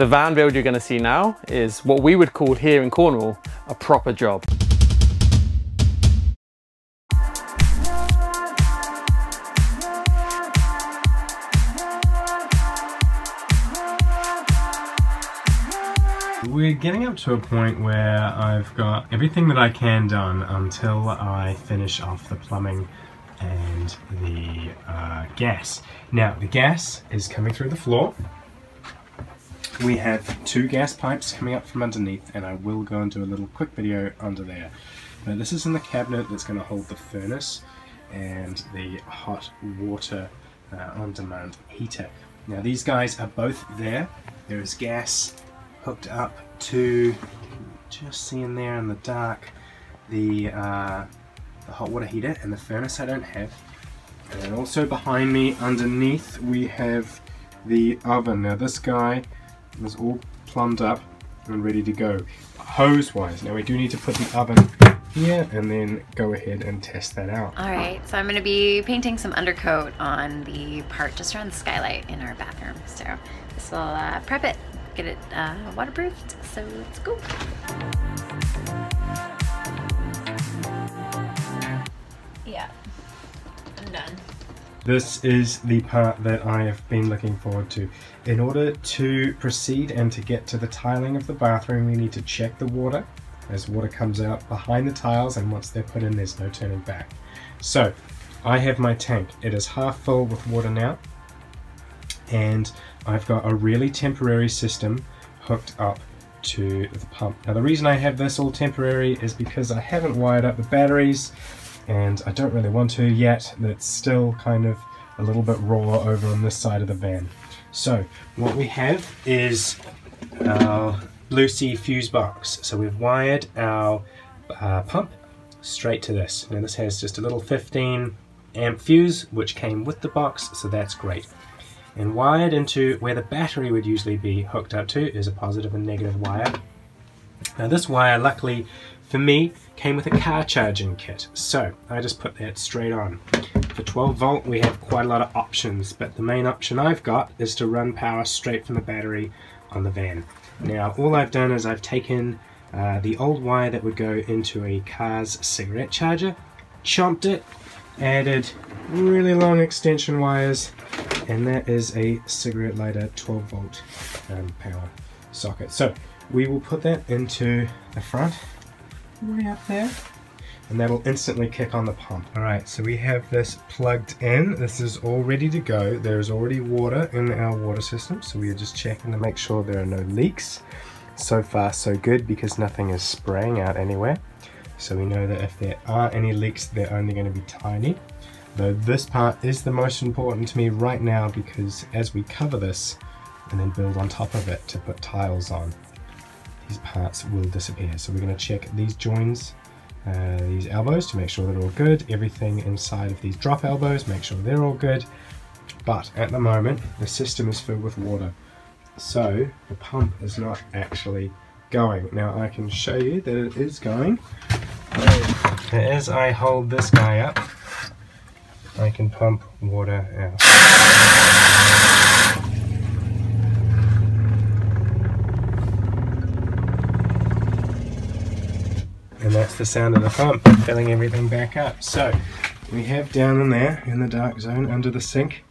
The van build you're gonna see now is what we would call here in Cornwall, a proper job. We're getting up to a point where I've got everything that I can done until I finish off the plumbing and the uh, gas. Now, the gas is coming through the floor. We have two gas pipes coming up from underneath, and I will go and do a little quick video under there. Now, this is in the cabinet that's going to hold the furnace and the hot water uh, on-demand heater. Now, these guys are both there. There is gas hooked up to, just seeing there in the dark, the, uh, the hot water heater and the furnace I don't have. And also behind me, underneath, we have the oven. Now this guy is all plumbed up and ready to go. Hose wise, now we do need to put the oven here and then go ahead and test that out. All right, so I'm gonna be painting some undercoat on the part just around the skylight in our bathroom. So this will uh, prep it get it uh, waterproofed. So let's go. This is the part that I have been looking forward to. In order to proceed and to get to the tiling of the bathroom, we need to check the water as water comes out behind the tiles and once they're put in, there's no turning back. So, I have my tank. It is half full with water now and I've got a really temporary system hooked up to the pump. Now the reason I have this all temporary is because I haven't wired up the batteries and I don't really want to yet. That's still kind of a little bit raw over on this side of the van. So what we have is our Blue Sea fuse box. So we've wired our uh, pump straight to this. Now this has just a little 15 amp fuse which came with the box so that's great and wired into where the battery would usually be hooked up to is a positive and negative wire. Now this wire, luckily for me, came with a car charging kit, so I just put that straight on. For 12 volt we have quite a lot of options, but the main option I've got is to run power straight from the battery on the van. Now all I've done is I've taken uh, the old wire that would go into a car's cigarette charger, chomped it, added really long extension wires and that is a cigarette lighter 12 volt um, power socket. So we will put that into the front, way up there, and that'll instantly kick on the pump. Alright, so we have this plugged in. This is all ready to go. There's already water in our water system, so we are just checking to make sure there are no leaks. So far so good because nothing is spraying out anywhere. So we know that if there are any leaks, they're only going to be tiny. Though this part is the most important to me right now because as we cover this and then build on top of it to put tiles on, these parts will disappear. So we're going to check these joins, uh, these elbows to make sure they're all good. Everything inside of these drop elbows, make sure they're all good. But at the moment, the system is filled with water. So the pump is not actually going. Now I can show you that it is going. As I hold this guy up, I can pump water out. And that's the sound of the pump filling everything back up. So we have down in there in the dark zone under the sink,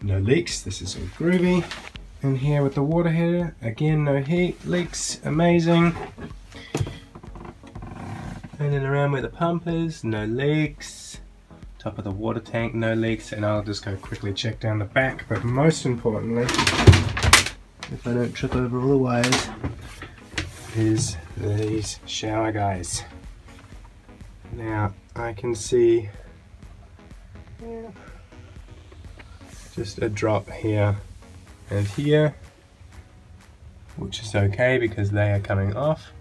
no leaks, this is all groovy. And here with the water heater, again no heat, leaks, amazing. And then around where the pump is, no leaks top of the water tank, no leaks, and I'll just go quickly check down the back. But most importantly, if I don't trip over all the wires, is these shower guys. Now I can see just a drop here and here, which is okay because they are coming off.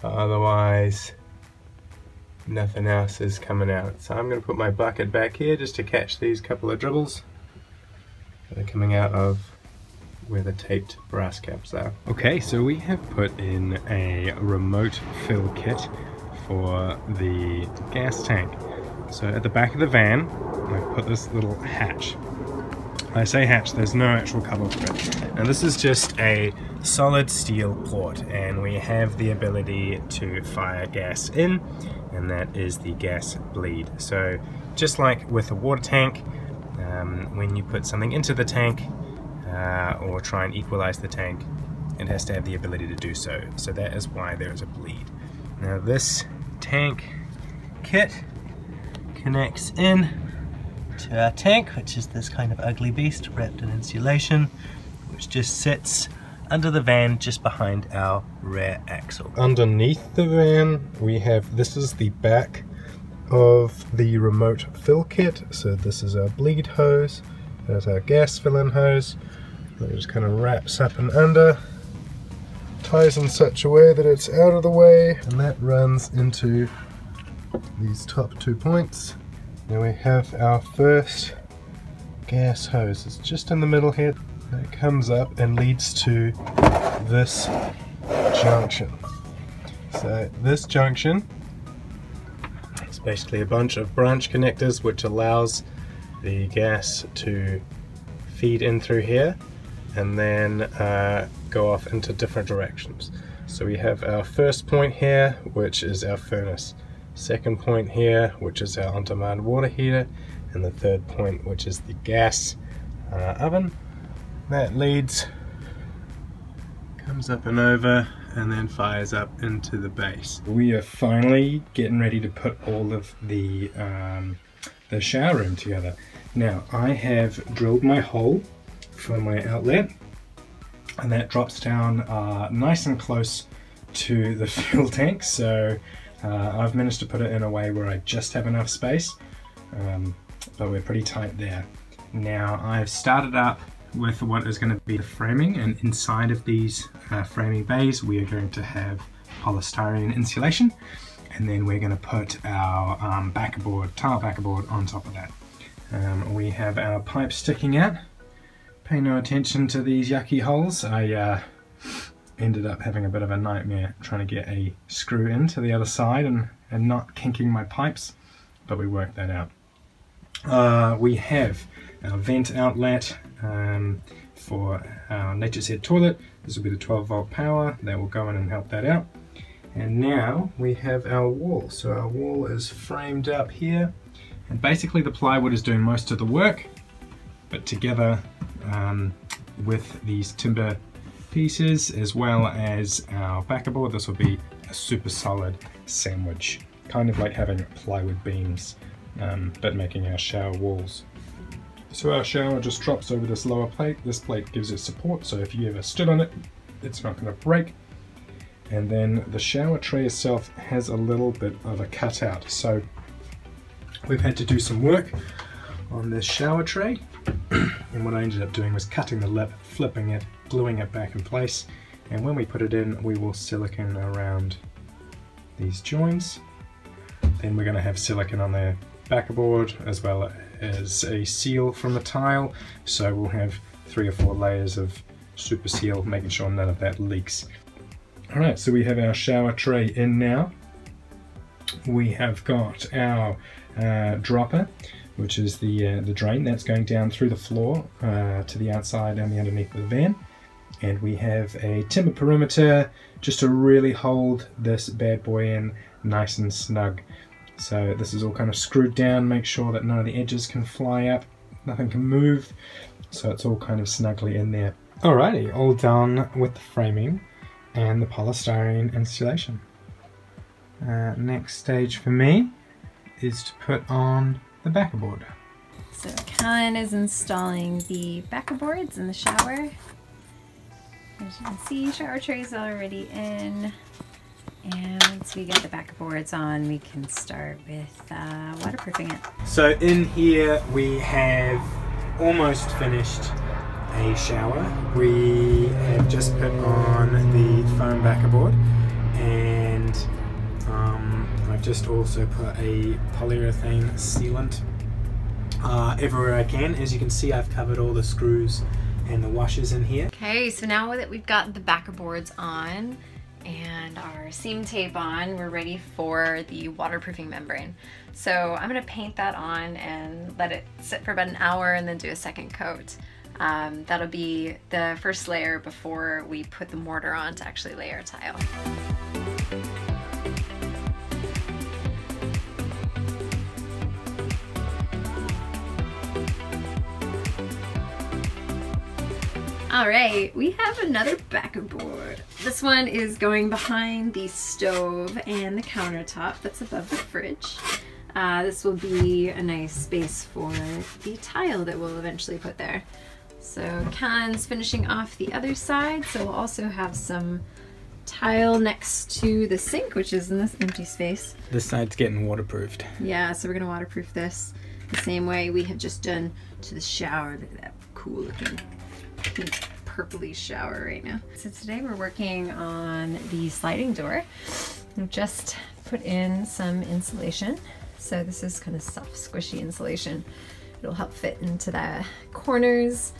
But otherwise, nothing else is coming out. So I'm going to put my bucket back here just to catch these couple of dribbles that are coming out of where the taped brass caps are. Okay, so we have put in a remote fill kit for the gas tank. So at the back of the van, I've put this little hatch. I say hatch, there's no actual cover for it. And this is just a solid steel port and we have the ability to fire gas in and that is the gas bleed. So just like with a water tank, um, when you put something into the tank uh, or try and equalize the tank, it has to have the ability to do so. So that is why there is a bleed. Now this tank kit connects in to our tank, which is this kind of ugly beast wrapped in insulation, which just sits under the van just behind our rear axle. Underneath the van we have, this is the back of the remote fill kit. So this is our bleed hose, there's our gas fill-in hose. It just kind of wraps up and under, ties in such a way that it's out of the way, and that runs into these top two points. Now we have our first gas hose. It's just in the middle here. It comes up and leads to this junction. So this junction is basically a bunch of branch connectors which allows the gas to feed in through here and then uh, go off into different directions. So we have our first point here which is our furnace second point here which is our on-demand water heater and the third point which is the gas uh, oven that leads comes up and over and then fires up into the base. We are finally getting ready to put all of the um, the shower room together. Now I have drilled my hole for my outlet and that drops down uh, nice and close to the fuel tank so uh, I've managed to put it in a way where I just have enough space, um, but we're pretty tight there. Now I've started up with what is going to be the framing and inside of these uh, framing bays we are going to have polystyrene insulation and then we're going to put our um, backerboard, tile backerboard on top of that. Um, we have our pipe sticking out. Pay no attention to these yucky holes. I uh, ended up having a bit of a nightmare trying to get a screw into the other side and, and not kinking my pipes, but we worked that out. Uh, we have our vent outlet um, for our Nature's Head toilet. This will be the 12 volt power that will go in and help that out. And now we have our wall. So our wall is framed up here and basically the plywood is doing most of the work but together um, with these timber pieces as well as our backer board, This will be a super solid sandwich, kind of like having plywood beams, um, but making our shower walls. So our shower just drops over this lower plate. This plate gives it support, so if you ever stood on it, it's not going to break. And then the shower tray itself has a little bit of a cutout. So we've had to do some work on this shower tray. And what I ended up doing was cutting the lip, flipping it, gluing it back in place. And when we put it in we will silicon around these joints. Then we're going to have silicon on the backerboard as well as a seal from the tile. So we'll have three or four layers of super seal making sure none of that leaks. Alright so we have our shower tray in now. We have got our uh, dropper which is the uh, the drain that's going down through the floor uh, to the outside and the underneath of the van and we have a timber perimeter just to really hold this bad boy in nice and snug. So this is all kind of screwed down, make sure that none of the edges can fly up, nothing can move, so it's all kind of snugly in there. Alrighty, all done with the framing and the polystyrene installation. Uh, next stage for me is to put on the backer board. So Callan is installing the backer boards in the shower. As you can see, shower trays already in. And once we get the backer boards on, we can start with uh, waterproofing it. So in here we have almost finished a shower. We have just put on the foam backer board and um, I've just also put a polyurethane sealant uh, everywhere I can. As you can see I've covered all the screws and the washers in here. Okay, so now that we've got the backer boards on and our seam tape on, we're ready for the waterproofing membrane. So I'm gonna paint that on and let it sit for about an hour and then do a second coat. Um, that'll be the first layer before we put the mortar on to actually lay our tile. All right, we have another backer board. This one is going behind the stove and the countertop that's above the fridge. Uh, this will be a nice space for the tile that we'll eventually put there. So Kahn's finishing off the other side, so we'll also have some tile next to the sink, which is in this empty space. This side's getting waterproofed. Yeah, so we're gonna waterproof this the same way we have just done to the shower. Look at that cool looking purpley shower right now. So today we're working on the sliding door. We've just put in some insulation. So this is kind of soft, squishy insulation. It'll help fit into the corners,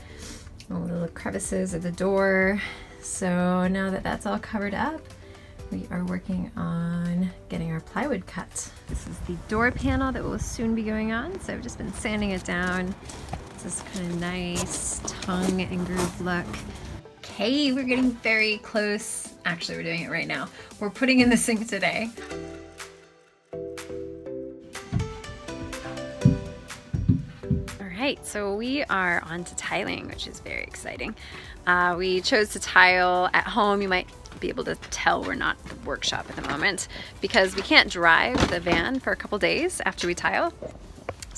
the little crevices of the door. So now that that's all covered up, we are working on getting our plywood cut. This is the door panel that will soon be going on. So I've just been sanding it down. This kind of nice tongue and groove look. Okay, we're getting very close. Actually, we're doing it right now. We're putting in the sink today. right, so we are on to tiling, which is very exciting. Uh, we chose to tile at home. You might be able to tell we're not the workshop at the moment because we can't drive the van for a couple days after we tile.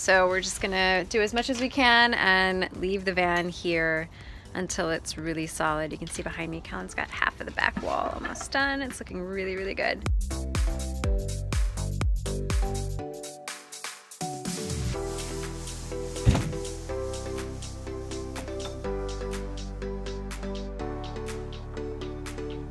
So we're just gonna do as much as we can and leave the van here until it's really solid. You can see behind me, Callan's got half of the back wall almost done. It's looking really, really good.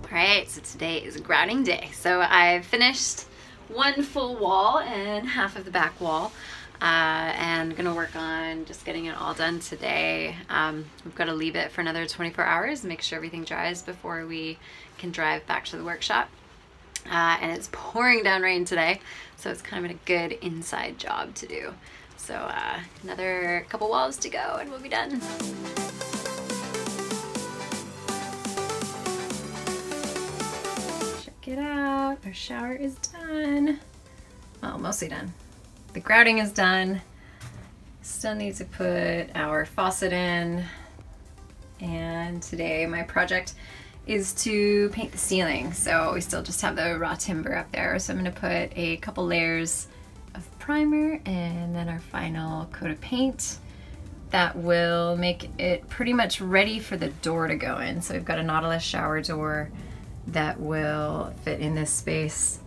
All right, so today is a grouting day. So I've finished one full wall and half of the back wall. Uh, and gonna work on just getting it all done today. Um, we've got to leave it for another 24 hours, make sure everything dries before we can drive back to the workshop. Uh, and it's pouring down rain today, so it's kind of a good inside job to do. So uh, another couple walls to go and we'll be done. Check it out. Our shower is done. Well, mostly done. The grouting is done. Still need to put our faucet in. And today my project is to paint the ceiling. So we still just have the raw timber up there. So I'm gonna put a couple layers of primer and then our final coat of paint that will make it pretty much ready for the door to go in. So we've got a Nautilus shower door that will fit in this space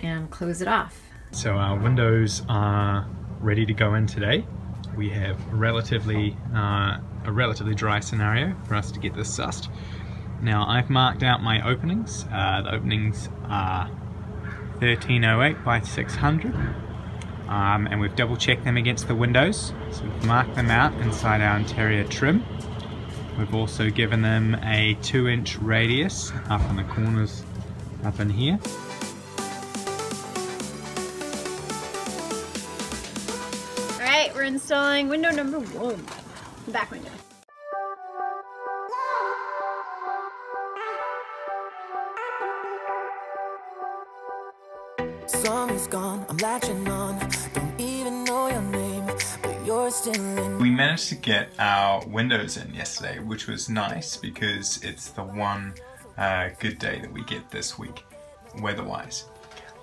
and close it off. So our windows are ready to go in today. We have relatively uh, a relatively dry scenario for us to get this sussed. Now I've marked out my openings. Uh, the openings are 1308 by 600 um, and we've double checked them against the windows. So we've marked them out inside our interior trim. We've also given them a two inch radius up in the corners up in here. Installing window number one, back window. Song is gone, I'm latching on, don't even know your name but you're still in. We managed to get our windows in yesterday, which was nice because it's the one uh, good day that we get this week, weather-wise.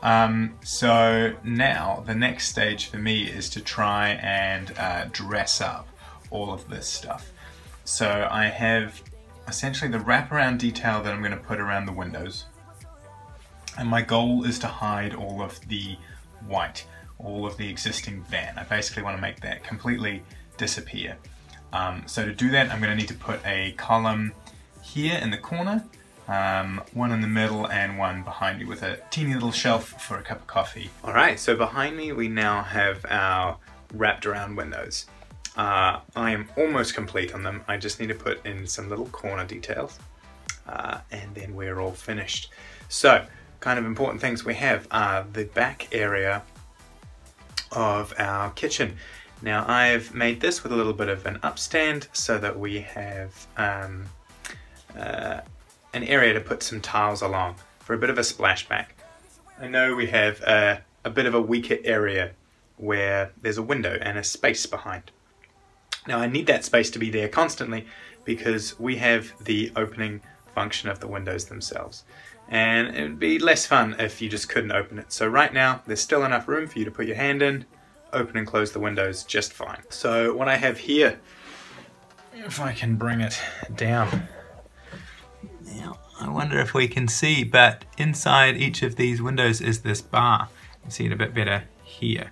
Um, so now the next stage for me is to try and uh, dress up all of this stuff. So I have essentially the wraparound detail that I'm going to put around the windows. And my goal is to hide all of the white all of the existing van. I basically want to make that completely disappear. Um, so to do that, I'm going to need to put a column here in the corner, um, one in the middle and one behind me with a teeny little shelf for a cup of coffee. All right, so behind me we now have our wrapped around windows. Uh, I am almost complete on them. I just need to put in some little corner details. Uh, and then we're all finished. So, kind of important things we have are the back area of our kitchen. Now I've made this with a little bit of an upstand so that we have um, uh, an area to put some tiles along for a bit of a splashback. I know we have a, a bit of a weaker area where there's a window and a space behind. Now I need that space to be there constantly because we have the opening function of the windows themselves. And it would be less fun if you just couldn't open it. So right now there's still enough room for you to put your hand in, open and close the windows just fine. So what I have here, if I can bring it down, now, I wonder if we can see, but inside each of these windows is this bar. You can see it a bit better here.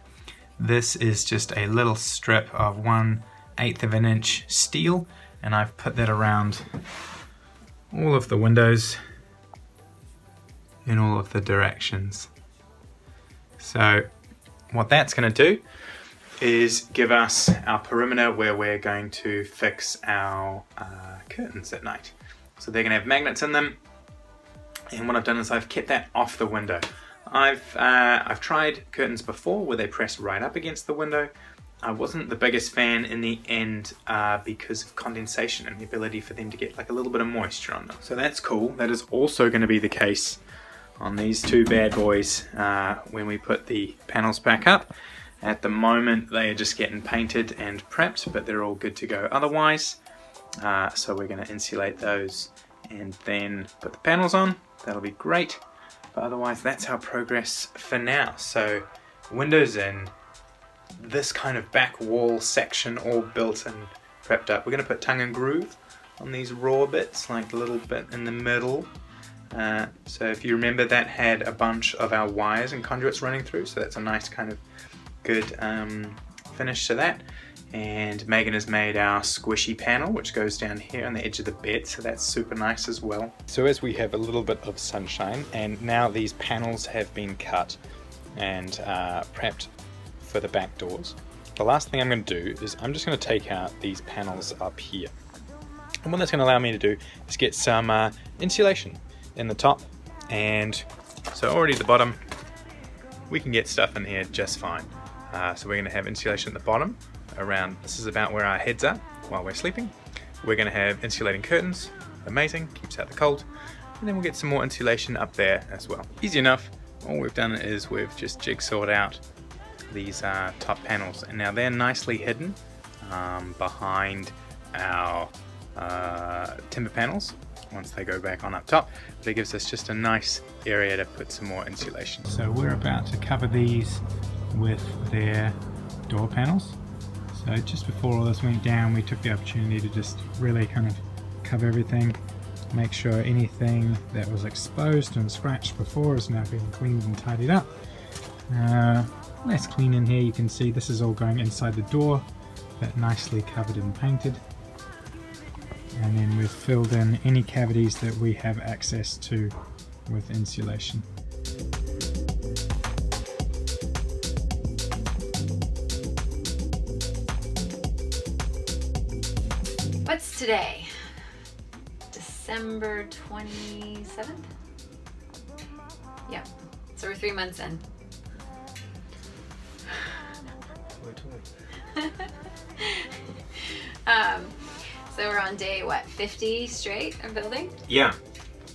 This is just a little strip of one eighth of an inch steel, and I've put that around all of the windows in all of the directions. So what that's going to do is give us our perimeter where we're going to fix our uh, curtains at night. So they're to have magnets in them. And what I've done is I've kept that off the window. I've, uh, I've tried curtains before where they press right up against the window. I wasn't the biggest fan in the end uh, because of condensation and the ability for them to get like a little bit of moisture on them. So that's cool. That is also going to be the case on these two bad boys uh, when we put the panels back up. At the moment they are just getting painted and prepped but they're all good to go otherwise. Uh, so we're going to insulate those and then put the panels on. That'll be great. But otherwise that's our progress for now. So windows in, this kind of back wall section all built and prepped up. We're going to put tongue and groove on these raw bits, like a little bit in the middle. Uh, so if you remember that had a bunch of our wires and conduits running through, so that's a nice kind of good um, finish to that and Meghan has made our squishy panel which goes down here on the edge of the bed so that's super nice as well. So as we have a little bit of sunshine and now these panels have been cut and uh, prepped for the back doors the last thing I'm going to do is I'm just going to take out these panels up here and what that's going to allow me to do is get some uh, insulation in the top and so already at the bottom we can get stuff in here just fine. Uh, so we're going to have insulation at the bottom around, this is about where our heads are while we're sleeping. We're going to have insulating curtains, amazing, keeps out the cold. And then we'll get some more insulation up there as well. Easy enough, all we've done is we've just jigsawed out these uh, top panels and now they're nicely hidden um, behind our uh, timber panels once they go back on up top but it gives us just a nice area to put some more insulation. So we're about to cover these with their door panels so just before all this went down, we took the opportunity to just really kind of cover everything, make sure anything that was exposed and scratched before is now being cleaned and tidied up. Uh, let's clean in here, you can see this is all going inside the door, but nicely covered and painted. And then we've filled in any cavities that we have access to with insulation. Today? December 27th? Yeah, so we're three months in. um, so we're on day, what, 50 straight of building? Yeah,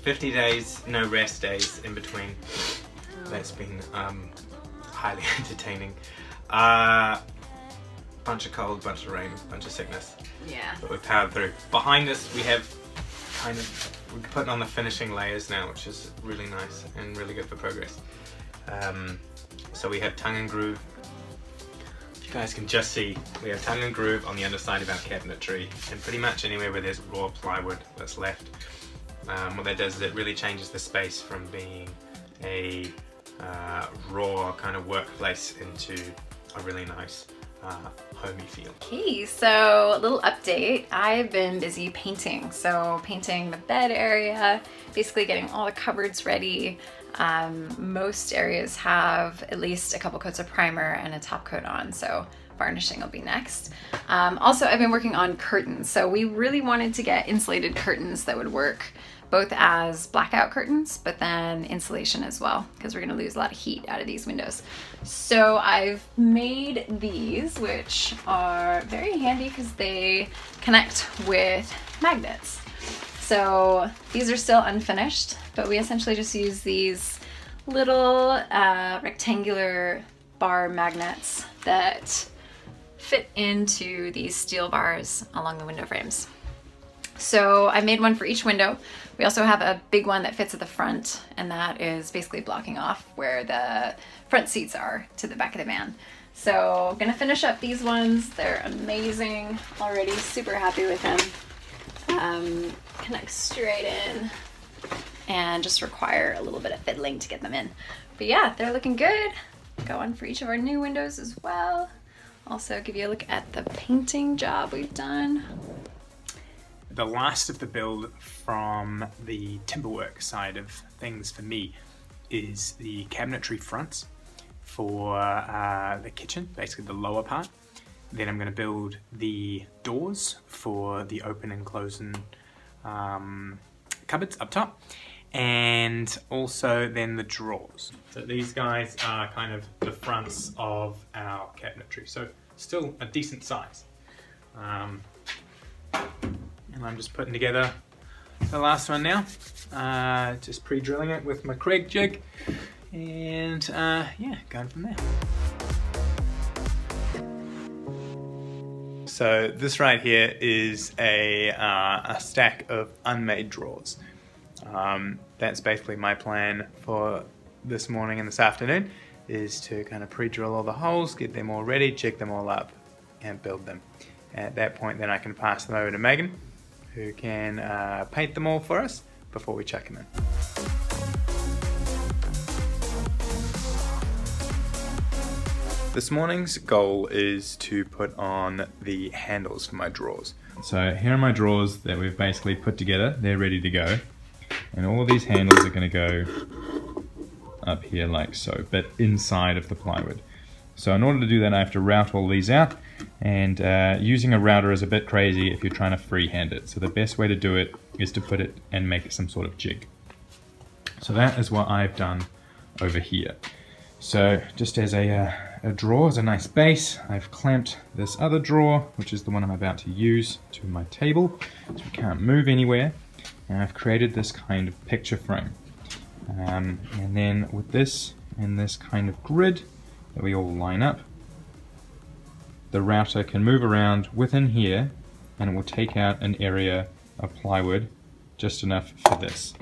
50 days, no rest days in between. Oh. That's been um, highly entertaining. Uh, bunch of cold, bunch of rain, bunch of sickness. Yeah. But we powered through. Behind us, we have kind of we're putting on the finishing layers now, which is really nice and really good for progress. Um, so we have tongue and groove. You guys can just see we have tongue and groove on the underside of our cabinetry, and pretty much anywhere where there's raw plywood that's left. Um, what that does is it really changes the space from being a uh, raw kind of workplace into a really nice uh, homey feel. Okay, so a little update. I've been busy painting. So painting the bed area, basically getting all the cupboards ready. Um, most areas have at least a couple coats of primer and a top coat on. So varnishing will be next. Um, also, I've been working on curtains. So we really wanted to get insulated curtains that would work both as blackout curtains, but then insulation as well, because we're gonna lose a lot of heat out of these windows. So I've made these, which are very handy because they connect with magnets. So these are still unfinished, but we essentially just use these little uh, rectangular bar magnets that fit into these steel bars along the window frames. So I made one for each window. We also have a big one that fits at the front and that is basically blocking off where the front seats are to the back of the van. So I'm gonna finish up these ones. They're amazing. Already super happy with them. Um, connect straight in and just require a little bit of fiddling to get them in. But yeah, they're looking good. Got one for each of our new windows as well. Also give you a look at the painting job we've done. The last of the build from the timberwork side of things for me is the cabinetry fronts for uh, the kitchen, basically the lower part. Then I'm going to build the doors for the open and closing um, cupboards up top and also then the drawers. So these guys are kind of the fronts of our cabinetry. So still a decent size. Um, and I'm just putting together the last one now. Uh, just pre-drilling it with my Kreg jig and uh, yeah, going from there. So this right here is a, uh, a stack of unmade drawers. Um, that's basically my plan for this morning and this afternoon is to kind of pre-drill all the holes, get them all ready, check them all up and build them. At that point then I can pass them over to Meghan who can uh, paint them all for us before we chuck them in. This morning's goal is to put on the handles for my drawers. So here are my drawers that we've basically put together. They're ready to go. And all of these handles are going to go up here like so, but inside of the plywood. So in order to do that, I have to route all these out. And uh, using a router is a bit crazy if you're trying to freehand it. So the best way to do it is to put it and make it some sort of jig. So that is what I've done over here. So just as a, uh, a drawer, as a nice base, I've clamped this other drawer, which is the one I'm about to use, to my table, so we can't move anywhere. And I've created this kind of picture frame. Um, and then with this and this kind of grid that we all line up, the router can move around within here and it will take out an area of plywood just enough for this.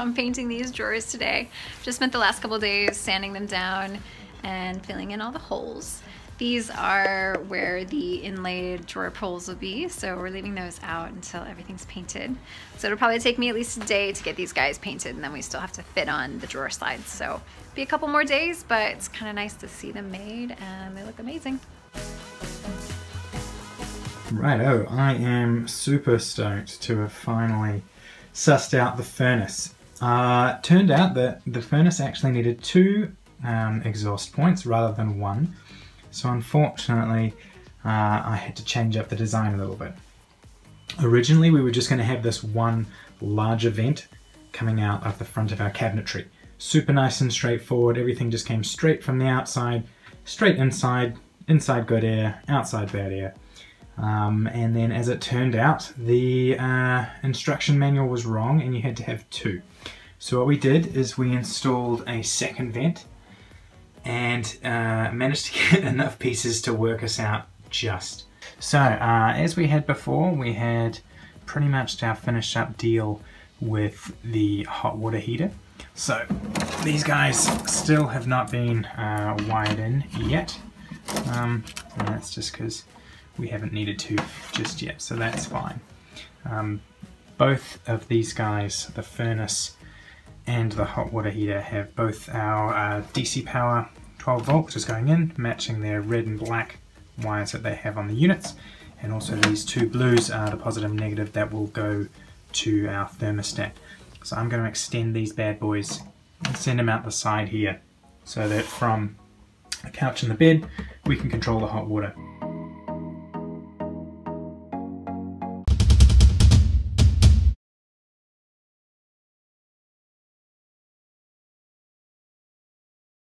I'm painting these drawers today. Just spent the last couple days sanding them down and filling in all the holes. These are where the inlaid drawer pulls will be, so we're leaving those out until everything's painted. So it'll probably take me at least a day to get these guys painted, and then we still have to fit on the drawer slides. So be a couple more days, but it's kind of nice to see them made, and they look amazing. Righto, oh, I am super stoked to have finally sussed out the furnace. Uh, turned out that the furnace actually needed two um, exhaust points rather than one. So unfortunately, uh, I had to change up the design a little bit. Originally, we were just going to have this one larger vent coming out of the front of our cabinetry. Super nice and straightforward. Everything just came straight from the outside, straight inside, inside good air, outside bad air. Um, and then as it turned out, the uh, instruction manual was wrong and you had to have two. So what we did is we installed a second vent and uh, managed to get enough pieces to work us out just. So uh, as we had before, we had pretty much our finished up deal with the hot water heater. So these guys still have not been uh, wired in yet. Um, and that's just because we haven't needed to just yet, so that's fine. Um, both of these guys, the furnace and the hot water heater, have both our uh, DC power 12 volt, which is going in, matching their red and black wires that they have on the units. And also these two blues are the positive and negative that will go to our thermostat. So I'm going to extend these bad boys and send them out the side here so that from the couch and the bed we can control the hot water.